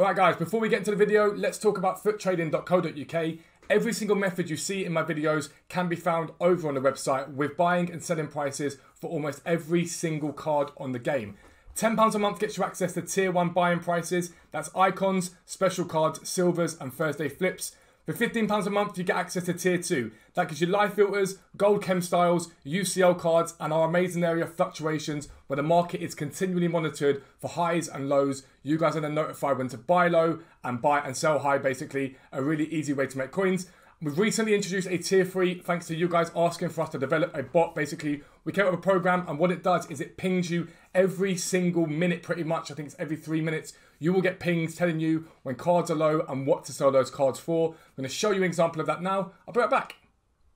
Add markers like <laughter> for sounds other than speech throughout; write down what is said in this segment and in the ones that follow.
Alright guys, before we get into the video, let's talk about futtrading.co.uk. Every single method you see in my videos can be found over on the website with buying and selling prices for almost every single card on the game. £10 a month gets you access to tier 1 buying prices. That's icons, special cards, silvers and Thursday flips. For £15 a month, you get access to Tier 2. That gives you live filters, gold chem styles, UCL cards, and our amazing area fluctuations where the market is continually monitored for highs and lows. You guys are then notified when to buy low and buy and sell high, basically. A really easy way to make coins. We've recently introduced a tier 3 thanks to you guys asking for us to develop a bot. Basically, we came up with a program and what it does is it pings you every single minute pretty much. I think it's every three minutes you will get pings telling you when cards are low and what to sell those cards for. I'm going to show you an example of that now. I'll be right back.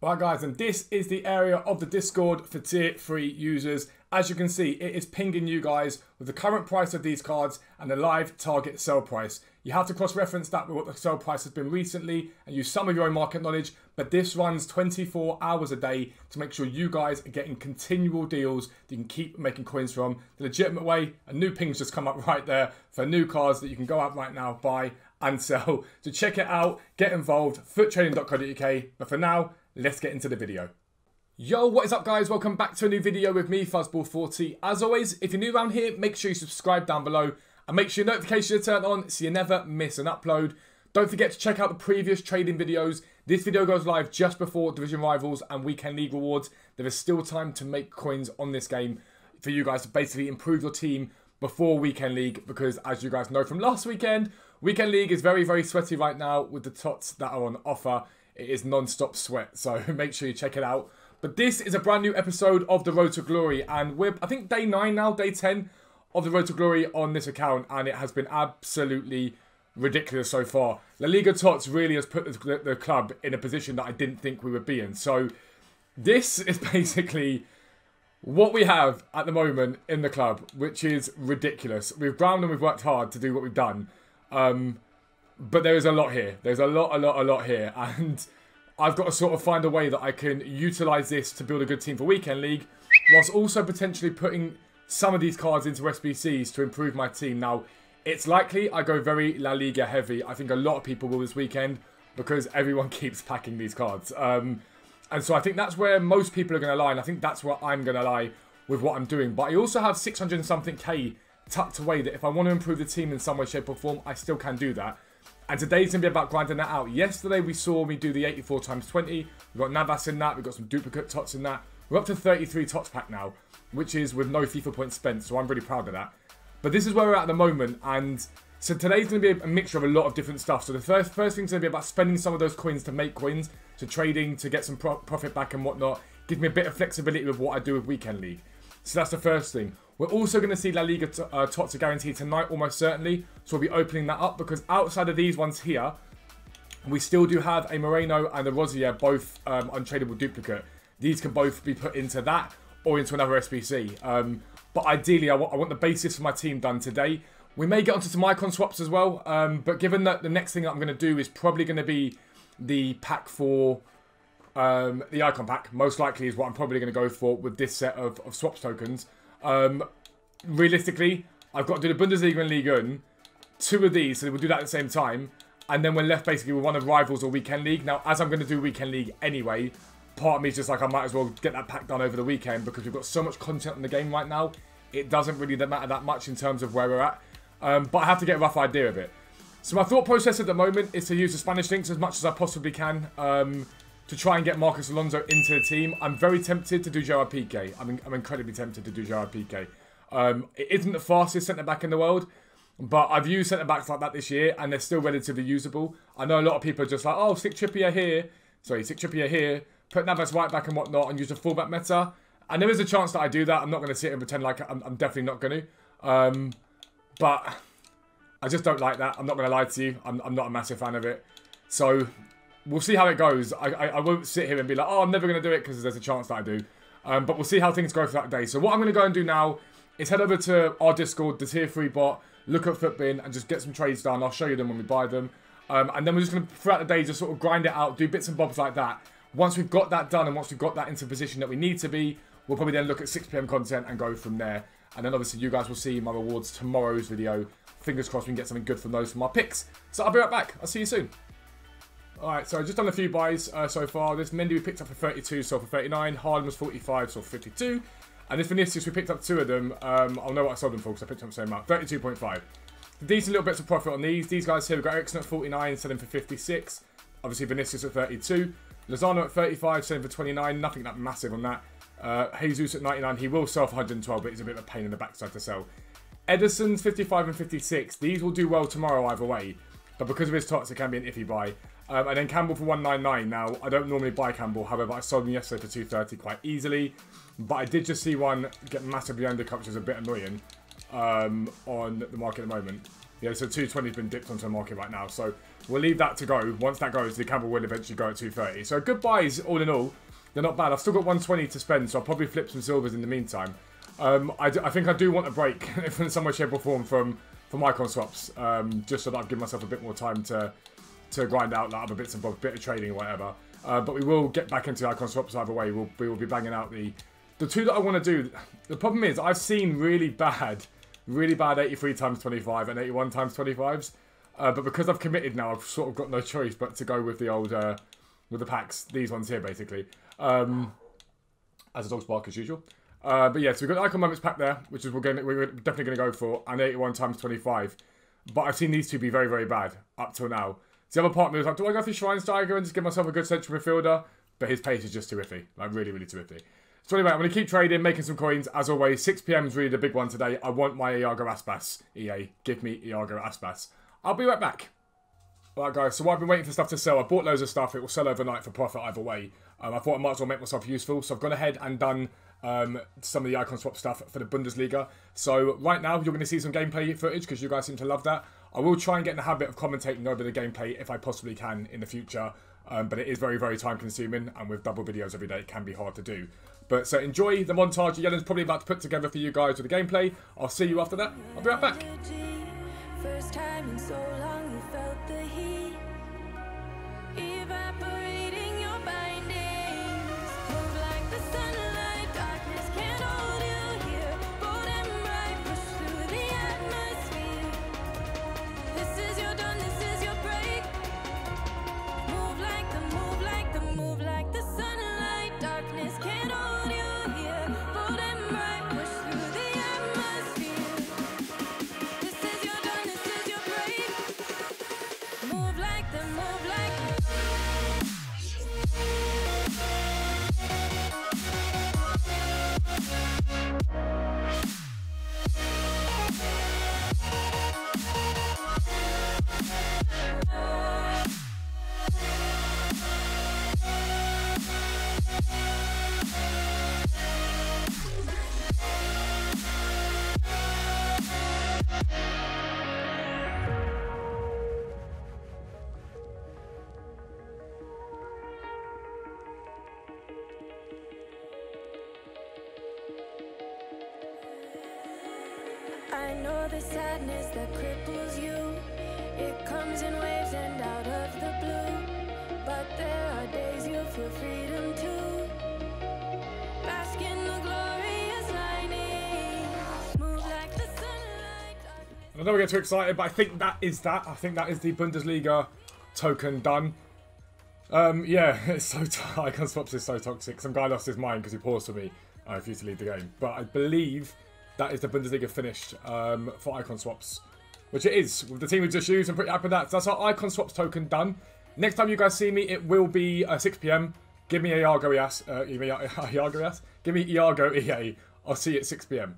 Right guys, and this is the area of the Discord for tier 3 users. As you can see, it is pinging you guys with the current price of these cards and the live target sell price. You have to cross-reference that with what the sell price has been recently and use some of your own market knowledge, but this runs 24 hours a day to make sure you guys are getting continual deals that you can keep making coins from the legitimate way. A new ping's just come up <laughs> right there for new cards that you can go out right now, buy and sell. So check it out, get involved, futtrading.co.uk. But for now, let's get into the video. Yo, what is up guys? Welcome back to a new video with me, Fuzzball40. As always, if you're new around here, make sure you subscribe down below and make sure your notifications are turned on so you never miss an upload. Don't forget to check out the previous trading videos. This video goes live just before Division Rivals and Weekend League rewards. There is still time to make coins on this game for you guys to basically improve your team before Weekend League because as you guys know from last weekend, Weekend League is very, very sweaty right now with the tots that are on offer. It is non-stop sweat, so <laughs> make sure you check it out. But this is a brand new episode of the Road to Glory, and we're, I think, day 9 now, day 10 of the Road to Glory on this account, and it has been absolutely ridiculous so far. La Liga Tots really has put the, the, club in a position that I didn't think we would be in. So this <laughs> is basically what we have at the moment in the club, which is ridiculous. We've ground and we've worked hard to do what we've done. Um, but there is a lot here. There's a lot, a lot, a lot here. <laughs> And I've got to sort of find a way that I can utilise this to build a good team for Weekend League, whilst also potentially putting some of these cards into SBCs to improve my team. Now, it's likely I go very La Liga heavy. I think a lot of people will this weekend because everyone <laughs> keeps packing these cards. Um, and so I think that's where most people are going to lie, and I think that's where I'm going to lie with what I'm doing. But I also have 600 and something K tucked away that if I want to improve the team in some way, shape or form, I still can do that. And today's going to be about grinding that out. Yesterday we saw me do the 84 times 20. We've got Navas in that. We've got some duplicate tots in that. We're up to 33 tots pack now, which is with no FIFA points spent. So I'm really proud of that. But this is where we're at, at the moment. And so today's going to be a mixture of a lot of different stuff. So the first, first thing's going to be about spending some of those coins to make coins. To trading, to get some pro profit back and whatnot. Give me a bit of flexibility with what I do with Weekend League. So that's the first thing. We're also going to see La Liga uh, Tots are tonight, almost certainly. So we'll be opening that up because outside of these ones here, we still do have a Moreno and a Rosier, both um, untradeable duplicate. These can both be put into that or into another SBC. Um, but ideally, I, I want the basis for my team done today. We may get onto some icon swaps as well. Um, but given that the next thing that I'm going to do is probably going to be the pack for um, the icon pack, most likely is what I'm probably going to go for with this set of, of swaps tokens. Um, realistically, I've got to do the Bundesliga and Liga 1, two of these, so we'll do that at the same time. And then we're left basically with one of Rivals or Weekend League. Now, as I'm going to do Weekend League anyway, part of me is just like, I might as well get that pack done over the weekend because we've got so much content in the game right now. It doesn't really matter that much in terms of where we're at. Um, but I have to get a rough idea of it. So my thought process at the moment is to use the Spanish links as much as I possibly can. Um, to try and get Marcos Alonso into the team. I'm very tempted to do Gerard Piqué. I'm, I'm incredibly tempted to do Gerard Piqué. Um, it isn't the fastest centre back in the world, but I've used centre backs like that this year, and they're still relatively usable. I know a lot of people are just like, oh, stick Trippier here, sorry, stick Trippier here, put Navas right back and whatnot, and use a fullback meta. And there is a chance that I do that. I'm not going to sit and pretend like I'm, I'm definitely not going to. Um, but I just don't like that. I'm not going to lie to you. I'm, I'm not a massive fan of it. So we'll see how it goes. I, I, I, won't sit here and be like, oh, I'm never going to do it because there's a chance that I do. Um, but we'll see how things go for that day. So what I'm going to go and do now is head over to our Discord, the tier 3 bot, look at Futbin and just get some trades done. I'll show you them when we buy them. Um, and then we're just going to, throughout the day, just sort of grind it out, do bits and bobs like that. Once we've got that done and once we've got that into position that we need to be, we'll probably then look at 6pm content and go from there. And then obviously you guys will see my rewards tomorrow's video. Fingers crossed we can get something good from those from my picks. So I'll be right back. I'll see you soon. Alright, so I've just done a few buys uh, so far. This Mendy we picked up for 32, sold for 39. Harden was 45, sold for 52. And this Vinicius, we picked up two of them. Um, I'll know what I sold them for because I picked up the same amount. 32.5. Decent little bits of profit on these. These guys here, we've got Eriksen at 49, selling for 56. Obviously Vinicius at 32. Lozano at 35, selling for 29. Nothing that massive on that. Uh, Jesus at 99. He will sell for 112, but he's a bit of a pain in the backside to sell. Edison's 55 and 56. These will do well tomorrow either way. But because of his tots, it can be an iffy buy. Um, and then Campbell for 199. Now, I don't normally buy Campbell. However, I sold him yesterday for 230 quite easily. But I did just see one get massively undercut, which is a bit annoying um, on the market at the moment. Yeah, so 220 has been dipped onto the market right now. So we'll leave that to go. Once that goes, the Campbell will eventually go at 230. So good buys all in all. They're not bad. I've still got 120 to spend, so I'll probably flip some silvers in the meantime. Um, I, I, think I do want a break <laughs> in some way, shape or form from, from icon swaps. Um, just so that I've given myself a bit more time to to grind out like other bits and bobs, bit of trading or whatever. Uh, but we will get back into icon swaps either way. We'll, we will be banging out the the two that I want to do. The problem is I've seen really bad, really bad 83 times 25 and 81 times 25s. Uh, but because I've committed now, I've sort of got no choice but to go with the old, uh, with the packs, these ones here basically. Um, as a dog's bark as usual. Uh, but yeah, so we've got Icon Moments pack there, which is we're, going we're definitely going to go for, and 81 times 25. But I've seen these two be very, very bad up till now. The other part of me was like, do I go for Schweinsteiger and just give myself a good central midfielder? But his pace is just too iffy. Like, really, really too iffy. So anyway, I'm going to keep trading, making some coins. As always, 6pm is really the big one today. I want my Iago Aspas. EA, give me Iago Aspas. I'll be right back. Alright guys, so I've been waiting for stuff to sell. I bought loads of stuff. It will sell overnight for profit either way. Um, I thought I might as well make myself useful. So I've gone ahead and done um, some of the icon swap stuff for the Bundesliga. So right now, you're going to see some gameplay footage because you guys seem to love that. I will try and get in the habit of commentating over the gameplay if I possibly can in the future. Um, but it is very, very time consuming, and with double videos every day, it can be hard to do. But so enjoy the montage Yellen's probably about to put together for you guys with the gameplay. I'll see you after that. I'll be right back. I know the sadness that cripples you. It comes in waves and out of the blue. But there are days you feel freedom too. Bask in the glorious lightning. Move like the sunlight. I don't get too excited, but I think that is that. I think that is the Bundesliga token done. Um, yeah, <laughs> it's so Icon Swaps is so toxic. Some guy lost his mind because he paused for me. I refused to leave the game. But I believe that is the Bundesliga finished um, for icon swaps. Which it is. With the team we just used, I'm pretty happy with that. So that's our icon swaps token done. Next time you guys see me, it will be uh, 6pm. <laughs> Give me Iago EAS. Uh, Iago EAS. Give me Iago EA. I'll see you at 6pm.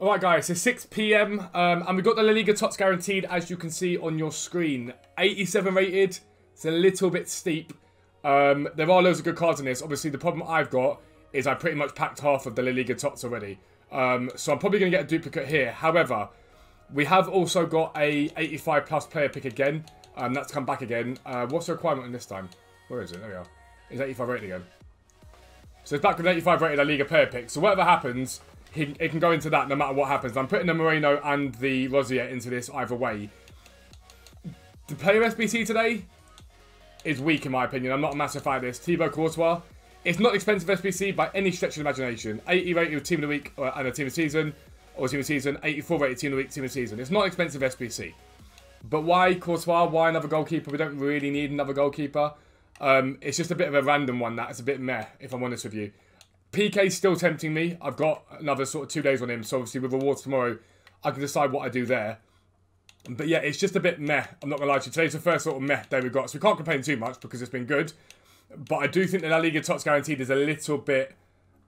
Alright guys, it's 6pm um, and we've got the La Liga Tots guaranteed as you can see on your screen. 87 rated. It's a little bit steep. Um, there are loads of good cards in this. Obviously the problem I've got is I pretty much packed half of the La Liga Tots already. Um, so I'm probably going to get a duplicate here. However, we have also got a 85 plus player pick again. Um, that's come back again. Uh, what's the requirement in this time? Where is it? There we are. It's 85 rated again. So it's back with 85 rated La Liga player pick. So whatever happens, he, it can go into that no matter what happens. I'm putting the Moreno and the Rosier into this either way. The player SBC today is weak in my opinion. I'm not a massive fan of this. Thibaut Courtois it's not expensive SBC by any stretch of the imagination. 80 rated with Team of the Week and a Team of Season. or team of season, 84 rated team of the week, team of season. It's not expensive SBC. But why Courtois? Why another goalkeeper? We don't really need another goalkeeper. Um, it's just a bit of a random one that. It's a bit meh, if I'm honest with you. Piqué's still tempting me. I've got another sort of two days on him, so obviously with rewards tomorrow, I can decide what I do there. But yeah, it's just a bit meh. I'm not going to lie to you. Today's the first sort of meh day we've got, so we can't complain too much because it's been good. But I do think the La Liga Tots Guaranteed is a little bit,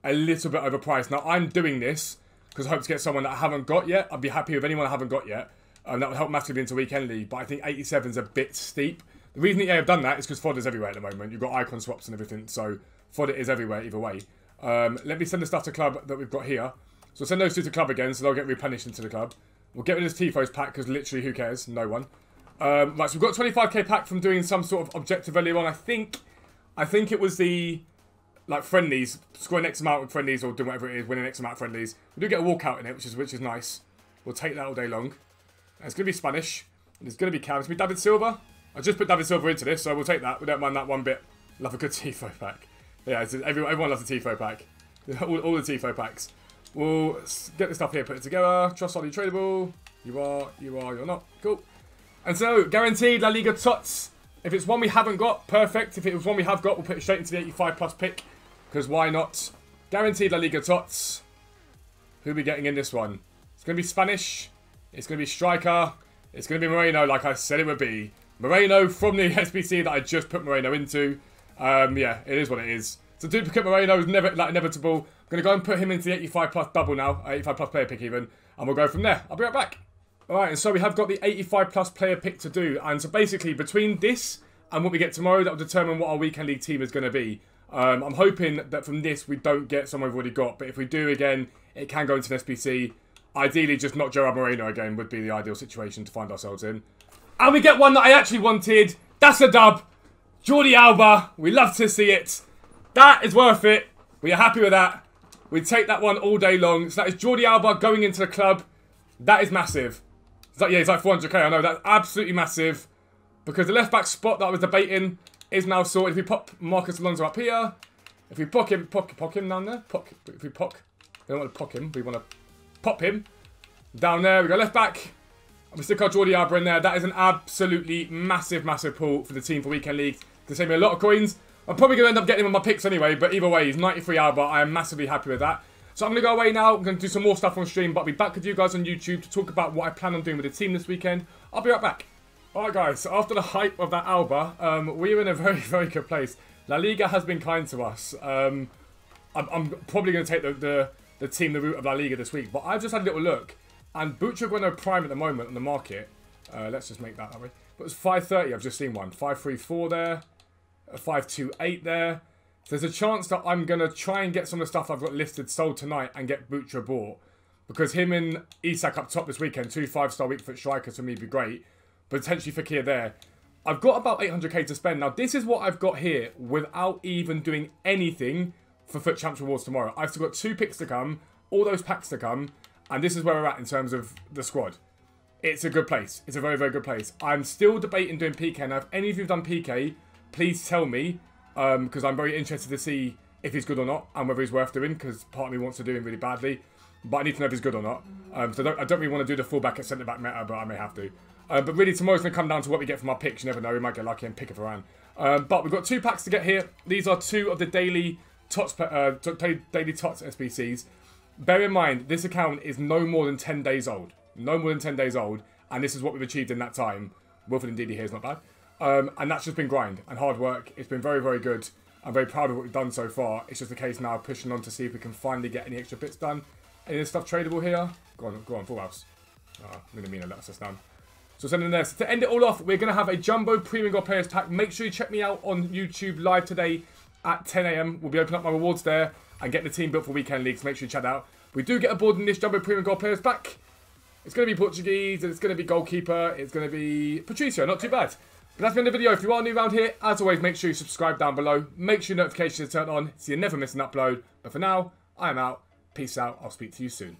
a little bit overpriced. Now, I'm doing this because I hope to get someone that I haven't got yet. I'd be happy with anyone I haven't got yet. And um, that would help massively into Weekend League. But I think 87 is a bit steep. The reason EA have done that is because fodder's everywhere at the moment. You've got icon swaps and everything, so fodder is everywhere either way. Um, let me send the stuff to club that we've got here. So send those two to club again, so they'll get replenished into the club. We'll get rid of this Tifos pack, because literally, who cares? No one. Um, right, so we've got 25k pack from doing some sort of objective earlier on. I think, I think it was the, like, friendlies. Scoring X amount of friendlies, or doing whatever it is, winning X amount of friendlies. We do get a walkout in it, which is which is nice. We'll take that all day long. And it's going to be Spanish. And it's going to be Cam. It's to be David Silva. I just put David Silva into this, so we'll take that. We don't mind that one bit. Love a good <laughs> Tifo pack. Yeah, everyone, everyone loves a Tifo pack. <laughs> all, all the Tifo packs. We'll get the stuff here, put it together. Trust solid tradable. You are, you are, you're not. Cool. And so, guaranteed La Liga Tots. If it's one we haven't got, perfect. If it was one we have got, we'll put it straight into the 85 plus pick. Because why not? Guaranteed La Liga Tots. Who we getting in this one? It's going to be Spanish. It's going to be Striker. It's going to be Moreno, like I said it would be. Moreno from the <laughs> SBC that I just put Moreno into. Um, yeah, it is what it is. So duplicate Moreno is never like inevitable. I'm gonna go and put him into the 85 plus double now, 85 plus player pick even, and we'll go from there. I'll be right back. Alright, and so we have got the 85 plus player pick to do, and so basically between this and what we get tomorrow, that will determine what our weekend league team is going to be. Um, I'm hoping that from this we don't get someone we've already got, but if we do again, it can go into an SBC. Ideally, just not Gerard Moreno again would be the ideal situation to find ourselves in. And we get one that I actually wanted. That's a dub. Jordi Alba. We love to see it. That is worth it. We are happy with that. We take that one all day long. So that is Jordi Alba going into the club. That is massive. It's like, yeah, it's like 400k. I know, that's absolutely massive. Because the left back spot that I was debating is now sorted. If we pop Marcos Alonso up here, if we pock him, pock, pock him down there, pock, if we pock, we don't want to pock him, we want to pop him. Down there, we go left back. And we stick our Jordi Alba in there. That is an absolutely massive, massive pull for the team for Weekend League. To save me a lot of coins. I'm probably going to end up getting him on my picks anyway, but either way, he's 93 Alba. I am massively happy with that. So I'm going to go away now. I'm going to do some more stuff on stream, but I'll be back with you guys on YouTube to talk about what I plan on doing with the team this weekend. I'll be right back. Alright guys, so after the hype of that Alba, um, we're in a <laughs> very, very good place. La Liga has been kind to us. Um, I'm, I'm, probably going to take the, the, the, team the route of La Liga this week, but I've just had a little look, and Butragueno Prime at the moment on the market, uh, let's just make that that way, but it's 530, I've just seen one. 534 there, 528 there. There's a chance that I'm going to try and get some of the stuff I've got listed sold tonight and get Butcher bought. Because him and Isak up top this weekend, two five-star weak foot strikers for me would be great. Potentially Fekir there. I've got about 800k to spend. Now, this is what I've got here without even doing anything for FUT Champs Rewards tomorrow. I've still got two picks to come, all those packs to come, and this is where we're at in terms of the squad. It's a good place. It's a very, very good place. I'm still debating doing Piqué. Now, if any of you have done Piqué, please tell me, because um, I'm very interested to see if he's good or not and whether he's worth doing, because part of me wants to do him really badly. But I need to know if he's good or not. Um, so I don't, I don't, really want to do the fullback at centre back meta, but I may have to. Uh, but really, tomorrow's going to come down to what we get from our picks. You never know, we might get lucky and pick a Varane. Um, but we've got two packs to get here. These are two of the daily tots, uh, daily tots SBCs. Bear in mind, this account is no more than 10 days old. No more than 10 days old. And this is what we've achieved in that time. Wilfred and Didi here is not bad. Um, and that's just been grind and hard work. It's been very, very good. I'm very proud of what we've done so far. It's just a case now of pushing on to see if we can finally get any extra bits done. Any stuff tradable here? Go on, go on, full house. Oh, mean let us down. So sending this. To end it all off, we're going to have a Jumbo Premium Gold Players Pack. Make sure you check me out on YouTube live today at 10am. We'll be opening up my rewards there and get the team built for Weekend Leagues. Make sure you check out. We do get aboard in this Jumbo Premium Gold Players Pack. It's going to be Portuguese, it's going to be goalkeeper, it's going to be Patricio, not too bad. But that's been the video. If you are new around here, as always, make sure you subscribe down below. Make sure notifications are turned on so you never miss an upload. But for now, I am out. Peace out. I'll speak to you soon.